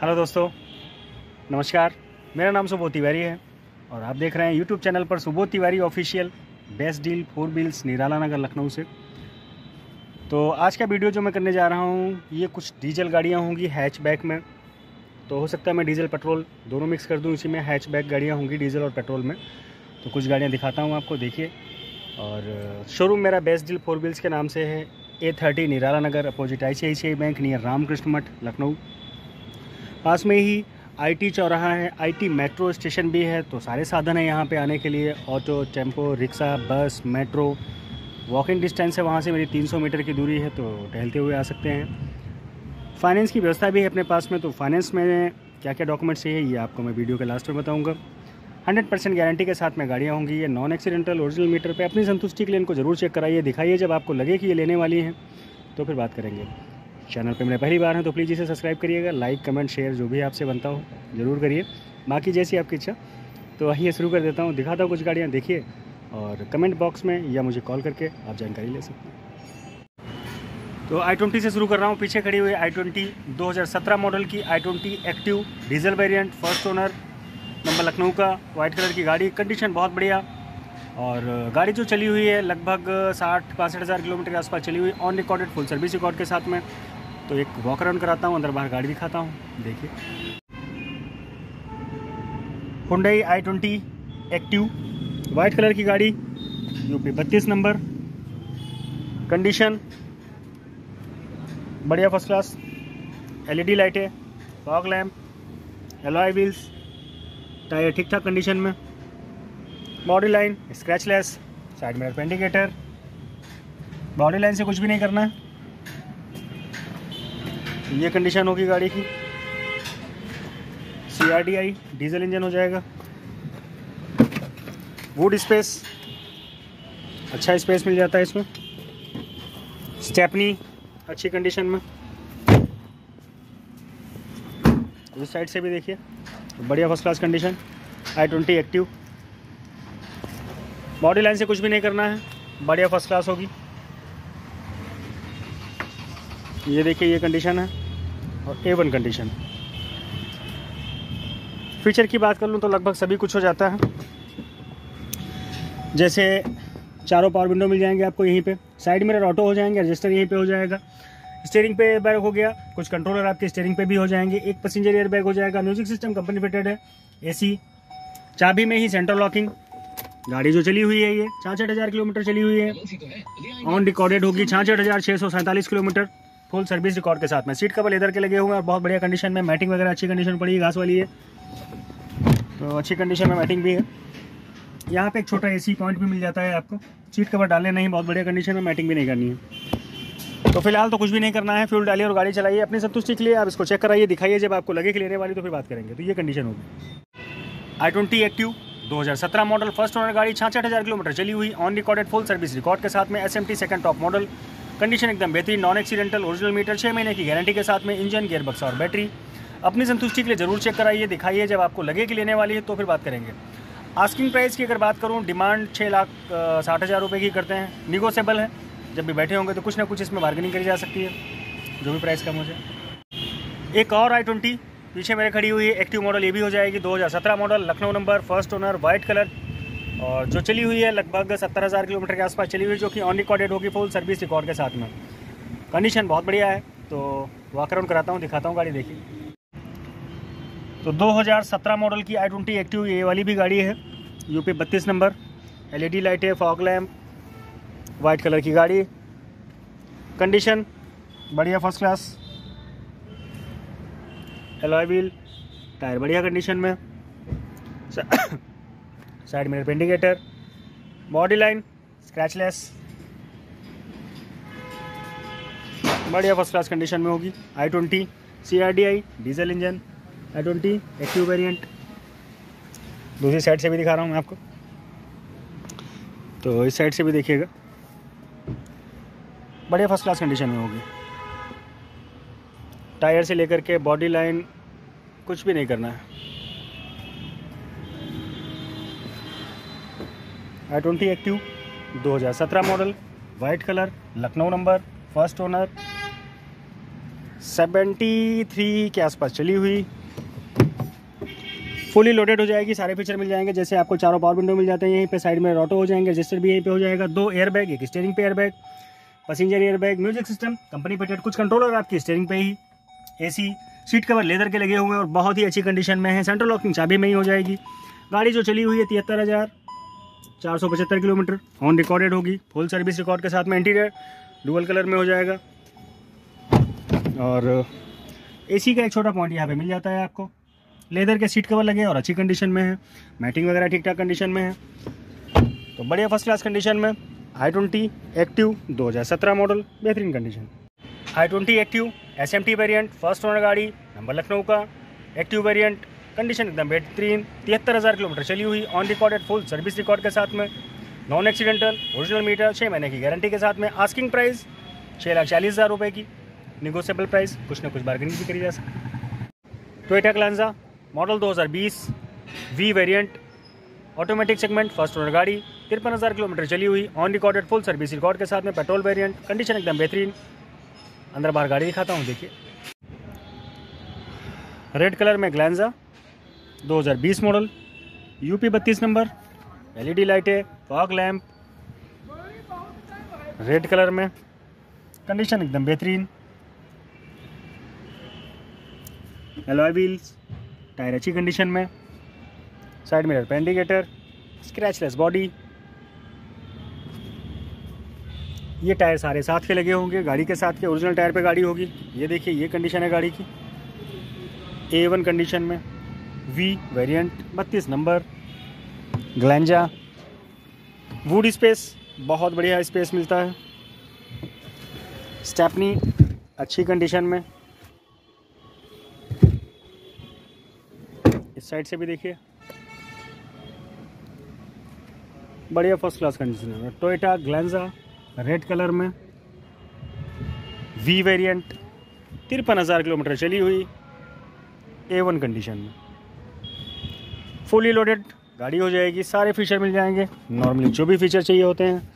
Hello दोस्तों, नमस्कार। मेरा नाम सुबोध तिवारी है और आप देख रहे हैं यूट्यूब चैनल पर Subodh Tiwari official best deal four wheels Nirala Nagar, Lucknow से। तो आज का वीडियो जो मैं करने जा रहा हूँ, ये कुछ डीजल गाड़ियाँ होंगी हैच बैक में। तो हो सकता है मैं डीजल, पेट्रोल दोनों मिक्स कर दूँ, इसी में हैच बैक गाड़ियाँ होंगी डीजल और पेट्रोल में। तो कुछ गाड़ियाँ दिखाता हूँ आपको, देखिए। और शोरूम मेरा बेस्ट डील फोर व्हील्स के नाम से है A thirty Nirala Nagar, opposite I C bank near Ramakrishna Math, Lucknow. पास में ही आईटी चौराहा है, आईटी मेट्रो स्टेशन भी है तो सारे साधन हैं यहाँ पे आने के लिए। Auto, tempo, rickshaw, bus, metro walking distance है, वहाँ से मेरी 300 मीटर की दूरी है तो टहलते हुए आ सकते हैं। फाइनेंस की व्यवस्था भी है अपने पास में तो फाइनेंस में क्या क्या डॉक्यूमेंट्स चाहिए, ये आपको मैं वीडियो के लास्ट में बताऊँगा। हंड्रेड परसेंट गारंटी के साथ में गाड़ियाँ होंगी, ये नॉन एक्सीडेंटल ओरिजिनल मीटर पर अपनी संतुष्टि के लिए इनको ज़रूर चेक कराइए, दिखाइए जब आपको लगे कि ये लेने वाली हैं तो फिर बात करेंगे। चैनल पे मेरे पहली बार हैं तो प्लीज़ इसे सब्सक्राइब करिएगा लाइक कमेंट शेयर जो भी आपसे बनता हो, ज़रूर करिए। बाकी जैसी आपकी इच्छा तो आइए शुरू कर देता हूँ। दिखाता हूँ कुछ गाड़ियाँ, देखिए। और कमेंट बॉक्स में या मुझे कॉल करके आप जानकारी ले सकते हैं। तो आई ट्वेंटी से शुरू कर रहा हूँ। पीछे खड़ी हुई आई ट्वेंटी दो मॉडल की i twenty active diesel variant first owner number Lucknow का वाइट कलर की गाड़ी कंडीशन बहुत बढ़िया। और गाड़ी जो चली हुई है, लगभग साठ बासठ हज़ार किलोमीटर के आसपास चली हुई on recorded full service record के साथ में। तो एक वॉक अराउंड कराता हूँ, अंदर बाहर गाड़ी दिखाता हूँ, देखिए। Hyundai i twenty active white colour की गाड़ी यूपी बत्तीस नंबर कंडीशन बढ़िया फ़र्स्ट क्लास एलईडी लाइटें fog lamp alloy wheels tyre ठीक ठाक कंडीशन में। Body line scratchless side mirror indicator body line से कुछ भी नहीं करना है। ये कंडीशन होगी गाड़ी की। C R D I diesel engine हो जाएगा। वुड स्पेस अच्छा स्पेस मिल जाता है इसमें। स्टेपनी अच्छी कंडीशन में। उस साइड से भी देखिए। बढ़िया first class condition i twenty active body line से कुछ भी नहीं करना है। बढ़िया फ़र्स्ट क्लास होगी। ये देखिए, ये कंडीशन है। और ए वन कंडीशन फीचर की बात कर लूँ तो लगभग सभी कुछ हो जाता है। जैसे चारों पावर विंडो मिल जाएँगे आपको यहीं पे। साइड मिरर ऑटो हो जाएँगे रजिस्टर यहीं पे हो जाएगा। स्टेयरिंग पे बैग हो गया कुछ कंट्रोलर आपके स्टेयरिंग पे भी हो जाएँगे। एक पैसेंजर एयर बैग हो जाएगा म्यूज़िक सिस्टम कंपनी फिटेड है एसी चाबी में ही सेंटर लॉकिंग गाड़ी जो चली हुई है ये छाछठ हज़ार किलोमीटर चली हुई है। ऑन रिकॉर्डेड होगी छाछठ हज़ार छः सौ सैंतालीस किलोमीटर। फुल सर्विस रिकॉर्ड के साथ में। सीट कवर लेदर के लगे हुए हैं और बहुत बढ़िया कंडीशन में मैटिंग वगैरह अच्छी कंडीशन पड़ी है घास वाली है। तो अच्छी कंडीशन में मैटिंग भी है। यहाँ पे एक छोटा एसी पॉइंट भी मिल जाता है आपको। सीट कवर डालने नहीं, बहुत बढ़िया कंडीशन में मैटिंग भी नहीं करनी है। तो फ़िलहाल तो कुछ भी नहीं करना है फ्यूल डालिए और गाड़ी चलाइए अपनी संतुष्टि के लिए। आप इसको चेक कराइए, दिखाइए, जब आपको लगे कि लेने वाली तो फिर बात करेंगे। तो ये कंडीशन होगी i twenty active 2017 model first owner गाड़ी, छाछठ हज़ार किलोमीटर चली हुई on recorded full service record के साथ में S M T second top model condition एकदम बेहतरीन नॉन एक्सीडेंटल ओरिजिनल मीटर छः महीने की गारंटी के साथ में इंजन गेयर बक्सा और बैटरी। अपनी संतुष्टि के लिए ज़रूर चेक कराइए, दिखाइए जब आपको लगे कि लेने वाली है तो फिर बात करेंगे। आस्किंग प्राइस की अगर बात करूँ डिमांड छः लाख साठ हज़ार रुपये की करते हैं। निगोसेबल है। जब भी बैठे होंगे तो कुछ ना कुछ इसमें बार्गेनिंग करी जा सकती है, जो भी प्राइस कम हो जाए। एक और आई ट्वेंटी पीछे मेरे खड़ी हुई है एक्टिव मॉडल ये भी हो जाएगी 2017 model Lucknow number first owner white colour और जो चली हुई है लगभग सत्तर हज़ार किलोमीटर के आसपास चली हुई जो कि ऑन रिकॉर्डेड होगी फुल सर्विस रिकॉर्ड के साथ में। कंडीशन बहुत बढ़िया है तो वॉक अराउंड कराता हूँ, दिखाता हूँ गाड़ी देखिए। तो 2017 मॉडल की आई ट्वेंटी एक्टिव ये वाली भी गाड़ी है यूपी बत्तीस नंबर एलईडी लाइट है फॉग लैम्प वाइट कलर की गाड़ी। कंडीशन बढ़िया first class alloy wheel tyre बढ़िया कंडीशन में। Side mirror indicator, body line scratchless बढ़िया फ़र्स्ट क्लास कंडीशन में होगी। I twenty C R D I diesel engine I twenty active variant दूसरी side से भी दिखा रहा हूँ मैं आपको। तो इस साइड से भी देखिएगा। बढ़िया फ़र्स्ट क्लास कंडीशन में होगी। टायर से लेकर के बॉडी लाइन कुछ भी नहीं करना है। I twenty active 2017 model white colour, Lucknow number, first owner. Seventy three के आसपास चली हुई। फुली लोडेड हो जाएगी, सारे फीचर मिल जाएँगे, जैसे आपको चारों पावर विंडो मिल जाते हैं, यहीं पे साइड में ऑटो हो जाएँगे रजिस्टर भी यहीं पे हो जाएगा, दो एयर बैग एक स्टेयरिंग पे air bag passenger air bag music system company fitted कुछ कंट्रोलर आपकी स्टेयरिंग पे ही एसी सीट कवर लेदर के लगे हुए हैं और बहुत ही अच्छी कंडीशन में है सेंट्रल लॉकिंग चाबी में ही हो जाएगी। गाड़ी जो चली हुई है तिहत्तर हज़ार चार सौ पचहत्तर किलोमीटर। ऑन रिकॉर्डेड होगी। फुल सर्विस रिकॉर्ड के साथ में इंटीरियर डुअल कलर में हो जाएगा। और एसी का एक छोटा पॉइंट यहाँ पे मिल जाता है आपको। लेदर के सीट कवर लगे और अच्छी कंडीशन में है। मैटिंग वगैरह ठीक ठाक कंडीशन में है। तो बढ़िया फ़र्स्ट क्लास कंडीशन में आई ट्वेंटी एक्टिव 2017 मॉडल बेहतरीन condition I twenty active S M T variant first owner गाड़ी नंबर लखनऊ का। एक्टिव वेरियंट कंडीशन एकदम बेहतरीन, तिहत्तर हज़ार किलोमीटर चली हुई on recorded full service record के साथ में नॉन एक्सीडेंटल ओरिजिनल मीटर छः महीने की गारंटी के साथ में आस्किंग प्राइस छः लाख चालीस हज़ार रुपये की निगोशियबल प्राइस कुछ ना कुछ बार्गेनिंग भी करी जा सकती Toyota Glanza model 2020 V variant automatic segment first owner गाड़ी, तिरपन हज़ार किलोमीटर चली हुई on recorded full service record के साथ में पेट्रोल वेरिएंट कंडीशन एकदम बेहतरीन। अंदर बाहर गाड़ी दिखाता हूँ, देखिए। रेड कलर में ग्लैंजा 2020 मॉडल, यूपी बत्तीस नंबर, एलईडी लाइटें, फॉग लैम्प रेड कलर में, कंडीशन एकदम बेहतरीन। एलॉय व्हील्स, टायर अच्छी कंडीशन में, साइड मिरर पे इंडिकेटर, स्क्रैचलेस बॉडी। ये टायर सारे साथ के लगे होंगे, गाड़ी के साथ के, ओरिजिनल टायर पे गाड़ी होगी। ये देखिए, ये कंडीशन है गाड़ी की। ए वन कंडीशन में। वी वेरिएंट बत्तीस नंबर ग्लैंजा वुड स्पेस बहुत बढ़िया स्पेस मिलता है। स्टेपनी अच्छी कंडीशन में। इस साइड से भी देखिए। बढ़िया फ़र्स्ट क्लास कंडीशन में टोयोटा ग्लैंजा रेड कलर में। वी वेरिएंट तिरपन हज़ार किलोमीटर चली हुई। ए वन कंडीशन में। फुली लोडेड गाड़ी हो जाएगी, सारे फीचर मिल जाएँगे। नॉर्मली जो भी फीचर चाहिए होते हैं,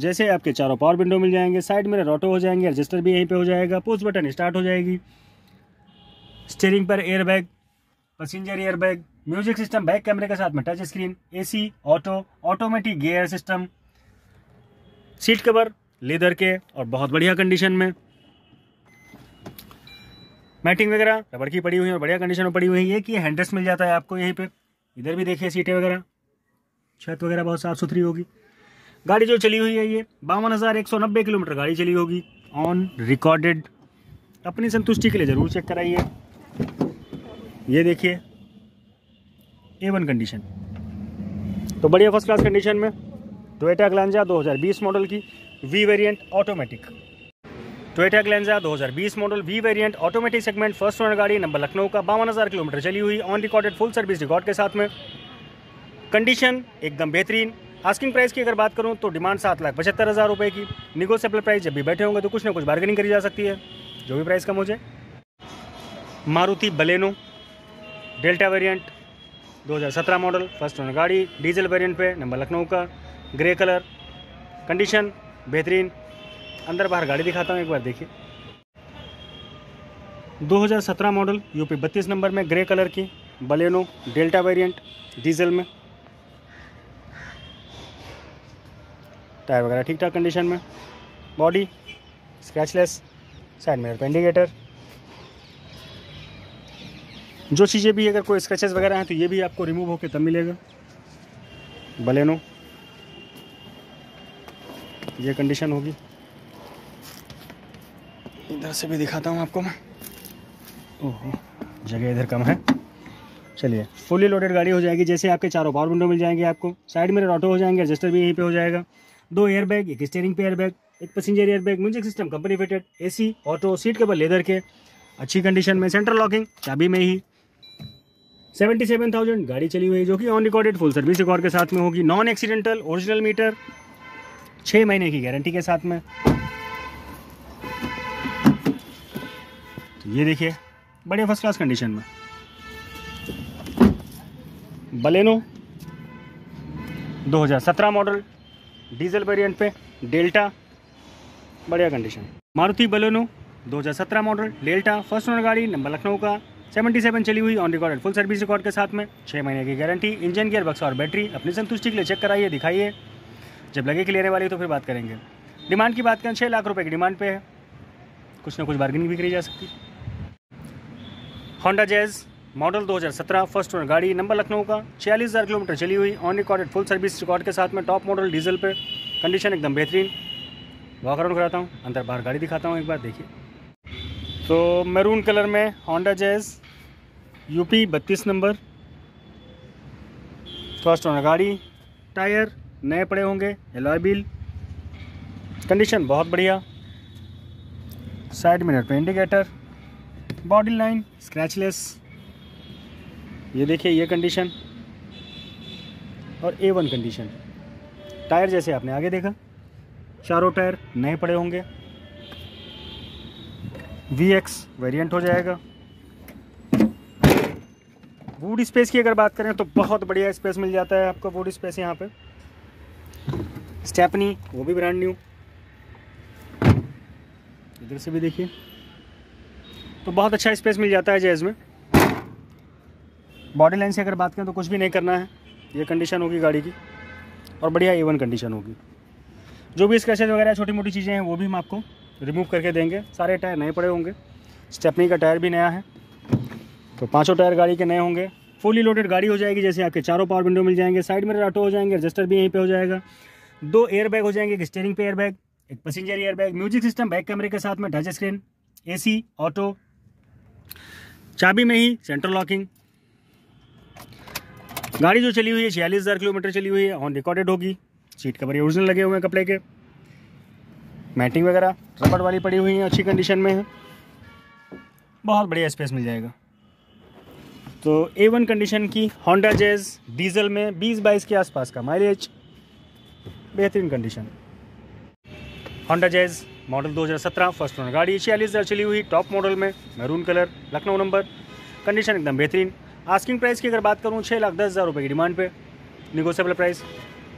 जैसे आपके चारों पावर विंडो मिल जाएँगे साइड में ऑटो हो जाएँगे रजिस्टर भी यहीं पे हो जाएगा पुश बटन स्टार्ट हो जाएगी। स्टेयरिंग पर air bag passenger air bag music system back कैमरे के साथ में touch screen AC auto automatic gear system seat cover leather के और बहुत बढ़िया कंडीशन में। मैटिंग वगैरह, रबड़ की पड़ी हुई है और बढ़िया कंडीशन में पड़ी हुई है। ये कि हैंडरेस्ट मिल जाता है आपको यहीं पे। इधर भी देखिए सीटें वगैरह। छत वगैरह बहुत साफ़ सुथरी होगी। गाड़ी जो चली हुई है ये, बावन हज़ार एक सौ नब्बे किलोमीटर गाड़ी चली होगी। ऑन रिकॉर्डेड अपनी संतुष्टि के लिए ज़रूर चेक कराइए। ये देखिए ए वन कंडीशन तो बढ़िया फ़र्स्ट क्लास कंडीशन में टोयोटा ग्लांजा 2020 मॉडल की V variant automatic Toyota Glanza 2020 model V variant automatic segment first owner गाड़ी नंबर लखनऊ का, बावन हज़ार किलोमीटर चली हुई on recorded full service record के साथ में। कंडीशन एकदम बेहतरीन। आस्किंग प्राइस की अगर बात करूँ तो डिमांड सात लाख पचहत्तर हज़ार रुपये की। निगोसिएबल प्राइस जब भी बैठे होंगे तो कुछ ना कुछ बार्गेनिंग करी जा सकती है। जो भी प्राइस कम हो जाए। Maruti Baleno Delta variant 2017 model first owner गाड़ी डीजल वेरिएंट पे नंबर लखनऊ का ग्रे कलर कंडीशन बेहतरीन। अंदर बाहर गाड़ी दिखाता हूँ, एक बार देखिए। 2017 मॉडल, यूपी 32 नंबर में, ग्रे कलर की, बलेनो, डेल्टा वेरिएंट, डीजल में। टायर वगैरह ठीक ठाक कंडीशन में body scratchless side mirror indicator जो चीज़ें भी अगर कोई स्क्रैचेस वगैरह हैं तो ये भी आपको रिमूव होकर तब मिलेगा। बलेनो। ये कंडीशन होगी। इधर से भी दिखाता हूँ आपको मैं। ओहो, जगह इधर कम है। चलिए फुली लोडेड गाड़ी हो जाएगी, जैसे आपके चारों पावर विंडो मिल जाएँगे आपको। साइड में ऑटो हो जाएँगे रजिस्टर भी यहीं पे हो जाएगा। दो एयर बैग एक स्टेयरिंग पे एयर बैग एक passenger air bag music system company fitted AC auto seat cable leather के। अच्छी कंडीशन में सेंट्रल लॉकिंग चाबी में ही। सेवेंटी सेवन थाउज़ेंड गाड़ी चली हुई है, जो कि on recorded full service record के साथ में होगी। नॉन एक्सीडेंटल ओरिजिनल मीटर छः महीने की गारंटी के साथ में। ये देखिए बड़े फ़र्स्ट क्लास कंडीशन में। बलेनो 2017 मॉडल डीजल वेरिएंट पे डेल्टा बढ़िया condition Maruti Baleno 2017 model Delta first owner गाड़ी नंबर लखनऊ का। 77 चली हुई on record full service record के साथ में छः महीने की गारंटी इंजन गियर बक्स और बैटरी अपनी संतुष्टि के लिए चेक कराइए, दिखाइए। जब लगे कि लेने वाली तो फिर बात करेंगे। डिमांड की बात करें छः लाख रुपए की डिमांड पे है। कुछ ना कुछ बार्गेनिंग भी करी जा सकती Honda Jazz, model 2017 first owner गाड़ी, नंबर लखनऊ का, छियालीस हज़ार किलोमीटर चली हुई on recorded full service record के साथ में टॉप मॉडल डीजल पे कंडीशन एकदम बेहतरीन। वॉक अराउंड कराता हूँ, अंदर बाहर गाड़ी दिखाता हूँ एक बार, देखिए। तो मैरून कलर में होंडा जैज़ यूपी बत्तीस नंबर फ़र्स्ट ओनर गाड़ी टायर नए पड़े होंगे एलॉय कंडीशन बहुत बढ़िया। साइड मिनट पे इंडिकेटर बॉडी लाइन स्क्रैचलेस ये देखिए, ये कंडीशन और ए वन कंडीशन टायर जैसे आपने आगे देखा, चारों टायर नए पड़े होंगे। वी एक्स वेरियंट हो जाएगा। वुड स्पेस की अगर बात करें तो बहुत बढ़िया स्पेस मिल जाता है आपको वुड स्पेस यहाँ पे। स्टेपनी वो भी ब्रांड न्यू इधर से भी देखिए। तो बहुत अच्छा स्पेस मिल जाता है जैज़ में। बॉडी लाइन से अगर बात करें तो कुछ भी नहीं करना है। ये कंडीशन होगी गाड़ी की। और बढ़िया एवन कंडीशन होगी। जो भी स्क्रैचेज वगैरह छोटी मोटी चीज़ें हैं, वो भी हम आपको रिमूव करके देंगे। सारे टायर नए पड़े होंगे। स्टेपनी का टायर भी नया है। तो पाँचों टायर गाड़ी के नए होंगे। फुली लोडेड गाड़ी हो जाएगी, जैसे आपके चारों पावर विंडो मिल जाएँगे। साइड में ऑटो हो जाएँगे रजिस्टर भी यहीं पे हो जाएगा। दो एयर बैग हो जाएँगे, एक स्टेयरिंग पे एयर बैग एक passenger air bag music system back कैमरे के साथ में टच स्क्रीन एसी ऑटो चाबी में ही सेंट्रल लॉकिंग गाड़ी जो चली हुई है, छियालीस हज़ार किलोमीटर चली हुई है ऑन रिकॉर्डेड होगी। सीट कवर ओरिजिनल लगे हुए हैं कपड़े के। मैटिंग वगैरह रबड़ वाली पड़ी हुई है, अच्छी कंडीशन में है। बहुत बढ़िया स्पेस मिल जाएगा। तो ए वन कंडीशन की होंडा जेज डीजल में 20-22 के आसपास का माइलेज बेहतरीन condition Honda Jazz model 2017 first owner गाड़ी, छियालीस हज़ार चली हुई टॉप मॉडल में, maroon colour, Lucknow number. Condition एकदम बेहतरीन। आस्किंग प्राइस की अगर बात करूँ छः लाख दस हज़ार रुपये की डिमांड पे। निगोशियबल प्राइस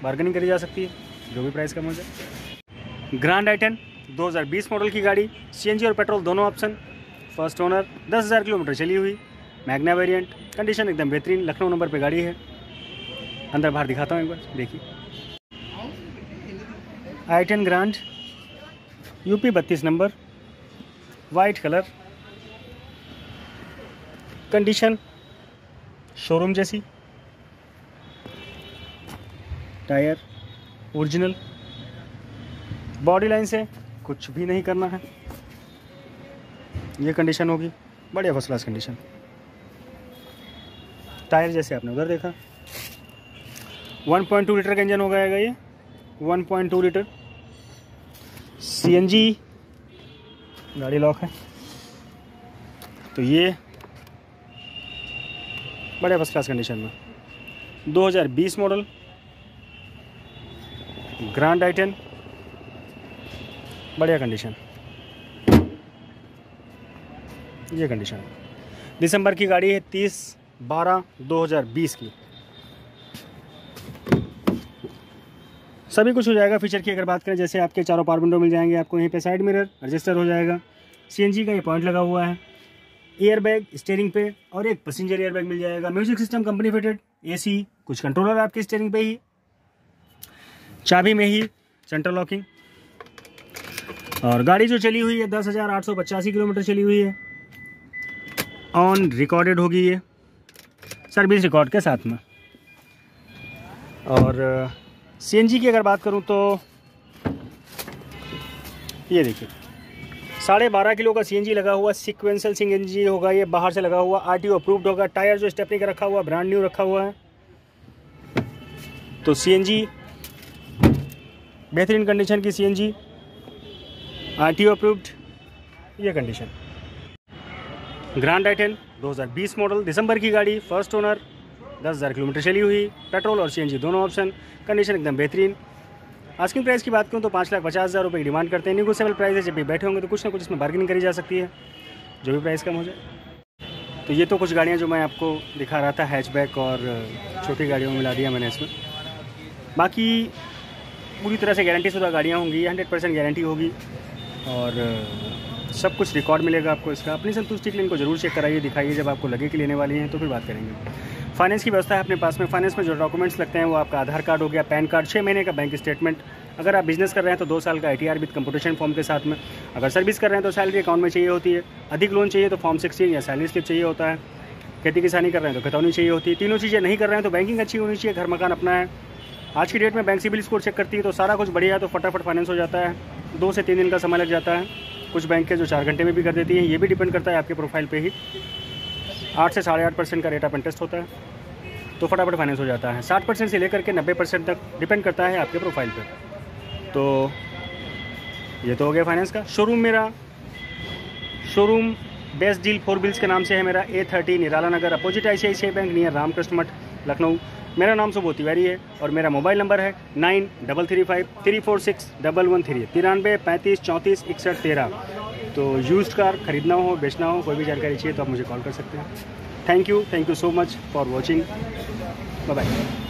बार्गेनिंग करी जा सकती है। जो भी प्राइस कम हो जाए। ग्रैंड आइटन 2020 मॉडल की गाड़ी सीएनजी और पेट्रोल दोनों ऑप्शन फ़र्स्ट ओनर दस हज़ार किलोमीटर चली हुई। मैगना वेरिएंट कंडीशन एकदम बेहतरीन। लखनऊ नंबर पे गाड़ी है। अंदर बाहर दिखाता हूँ एक बार। देखिए। आई टेन ग्रांड यूपी बत्तीस number white colour condition showroom जैसी टायर ओरिजिनल बॉडी लाइन से कुछ भी नहीं करना है। ये कंडीशन होगी, बढ़िया फ़र्स्ट क्लास कंडीशन टायर जैसे आपने उधर देखा। 1.2 लीटर का इंजन हो गया ये। 1.2 लीटर सीएनजी गाड़ी लॉक है। तो ये बड़े फ़र्स्ट क्लास कंडीशन में। 2020 मॉडल ग्रैंड आइटन बढ़िया कंडीशन ये कंडीशन दिसंबर की गाड़ी है तीस बारह दो हज़ार बीस की। सभी कुछ हो जाएगा। फीचर की अगर बात करें, जैसे आपके चारों पावर विंडो मिल जाएँगे, आपको यहीं पे साइड मिरर रजिस्टर हो जाएगा। सीएनजी का ये पॉइंट लगा हुआ है। एयर बैग स्टेयरिंग पे, और एक पैसेंजर एयर बैग मिल जाएगा। Music system company fitted AC कुछ कंट्रोलर आपके स्टेयरिंग पे ही। चाबी में ही सेंट्रल लॉकिंग और गाड़ी जो चली हुई है, दस हज़ार आठ सौ पचासी किलोमीटर चली हुई है। ऑन रिकॉर्डेड होगी ये। सर्विस रिकॉर्ड के साथ में। और सीएनजी की अगर बात करूँ तो ये देखिए, साढ़े बारह किलो का सीएनजी लगा हुआ सिक्वेंसल सिंग सीएनजी होगा, ये बाहर से लगा हुआ आरटीओ अप्रूव्ड होगा टायर जो स्टेपनी का रखा हुआ ब्रांड न्यू रखा हुआ है। तो सीएनजी बेहतरीन कंडीशन की सी सीएनजी आरटीओ अप्रूव्ड ये condition grand I ten 2020 model दिसंबर की गाड़ी फ़र्स्ट ओनर दस हज़ार किलोमीटर चली हुई, पेट्रोल और सीएनजी दोनों ऑप्शन, कंडीशन एकदम बेहतरीन। आस्किंग प्राइस की बात करूँ तो पाँच लाख पचास हज़ार रुपये की डिमांड करते हैं। निगोसेबल प्राइस है, जब भी बैठे होंगे तो कुछ ना कुछ इसमें बार्गेनिंग करी जा सकती है, जो भी प्राइस कम हो जाए। तो ये तो कुछ गाड़ियाँ जो मैं आपको दिखा रहा था हैचबैक और छोटी गाड़ियों में मिला दिया मैंने इसमें। बाकी पूरी तरह से गारंटी शुदा गाड़ियाँ होंगी हंड्रेड परसेंट गारंटी होगी। और सब कुछ रिकॉर्ड मिलेगा आपको इसका। अपनी संतुष्टि के लिए इनको ज़रूर चेक कराइए, दिखाइए, जब आपको लगे कि लेने वाली हैं तो फिर बात करेंगे। फाइनेंस की व्यवस्था है अपने पास में। फाइनेंस में जो डॉक्यूमेंट्स लगते हैं, वो आपका आधार कार्ड हो गया, पैन कार्ड छः महीने का बैंक स्टेटमेंट अगर आप बिज़नेस कर रहे हैं तो दो साल का आईटीआर विद कंपटीशन फॉर्म के साथ में। अगर सर्विस कर रहे हैं तो सैलरी अकाउंट में चाहिए होती है। अधिक लोन चाहिए तो फॉर्म सिक्सटीन या सैलरी स्लिप चाहिए होता है। खेती किसानी कर रहे हैं तो खतौनी चाहिए होती है। तीनों चीज़ें नहीं कर रहे हैं तो बैंकिंग अच्छी होनी चाहिए। घर मकान अपना है। आज की डेट में बैंक सिबिल स्कोर चेक करती है तो सारा कुछ बढ़िया तो फटाफट फाइनेंस हो जाता है। दो से तीन दिन का समय लग जाता है। कुछ बैंक के जो चार घंटे में भी कर देती हैं, ये भी डिपेंड करता है आपके प्रोफ़ाइल पे ही। आठ से साढ़े आठ परसेंट का रेट ऑफ़ इंटरेस्ट होता है तो फटाफट फाइनेंस हो जाता है। साठ परसेंट से लेकर के नब्बे परसेंट तक डिपेंड करता है आपके प्रोफ़ाइल पर तो ये तो हो गया फाइनेंस का। शोरूम मेरा showroom best deal for wheels के नाम से है मेरा A thirty Nirala Nagar, opposite I C bank near Ramakrishna Math, Lucknow. मेरा नाम सुबोध तिवारी है और मेरा मोबाइल नंबर है nine double three five three four six double one three तिरानवे पैंतीस चौंतीस इकसठ तेरह। तो यूज़ कार खरीदना हो, बेचना हो, कोई भी जानकारी चाहिए तो आप मुझे कॉल कर सकते हैं। Thank you thank you so much for watching bye